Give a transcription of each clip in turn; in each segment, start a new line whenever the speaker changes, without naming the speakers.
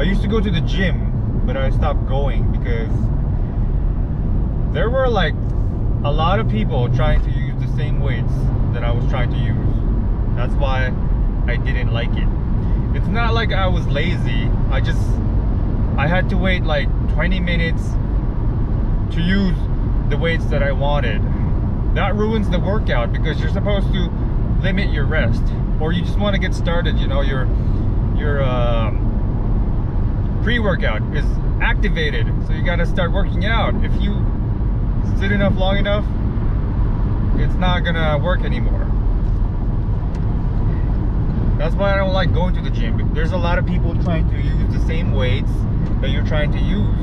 I used to go to the gym, but I stopped going because there were like a lot of people trying to use the same weights that I was trying to use. That's why I didn't like it. It's not like I was lazy. I just I had to wait like 20 minutes to use the weights that I wanted. That ruins the workout because you're supposed to limit your rest or you just want to get started, you know, your your um, pre-workout is activated. So you got to start working out. If you sit enough long enough, it's not to work anymore. That's why I don't like going to the gym. There's a lot of people trying to use the same weights that you're trying to use.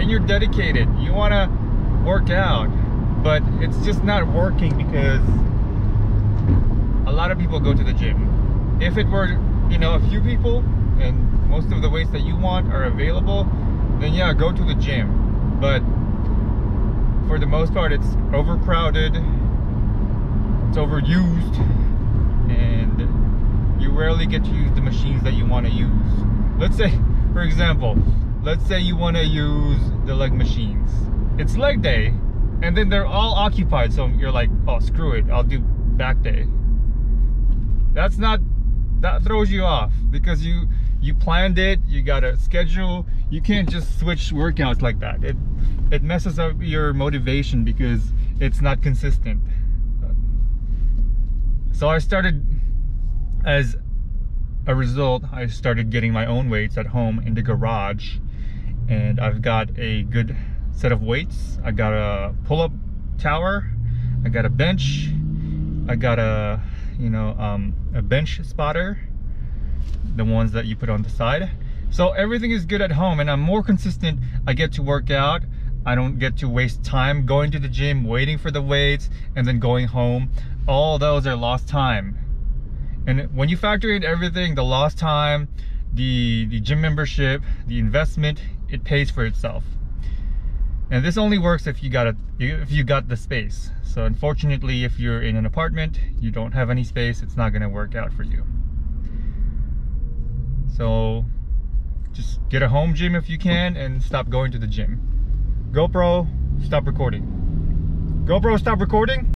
And you're dedicated. You want to work out. But it's just not working because a lot of people go to the gym. If it were, you know, a few people and most of the weights that you want are available, then yeah, go to the gym. But for the most part, it's overcrowded, it's overused, and you rarely get to use the machines that you want to use. Let's say, for example, let's say you want to use the leg machines. It's leg day, and then they're all occupied, so you're like, oh, screw it, I'll do back day. That's not, that throws you off because you you planned it, you got a schedule. You can't just switch workouts like that. It it messes up your motivation because it's not consistent. So I started as a result, I started getting my own weights at home in the garage and I've got a good set of weights. I got a pull-up tower, I got a bench, I got a, you know, um, a bench spotter, the ones that you put on the side. So everything is good at home and I'm more consistent. I get to work out. I don't get to waste time going to the gym, waiting for the weights, and then going home. All those are lost time. And when you factor in everything, the lost time, the, the gym membership, the investment, it pays for itself. And this only works if you got a, if you got the space. So unfortunately, if you're in an apartment, you don't have any space, it's not gonna work out for you. So just get a home gym if you can and stop going to the gym. GoPro, stop recording. GoPro, stop recording.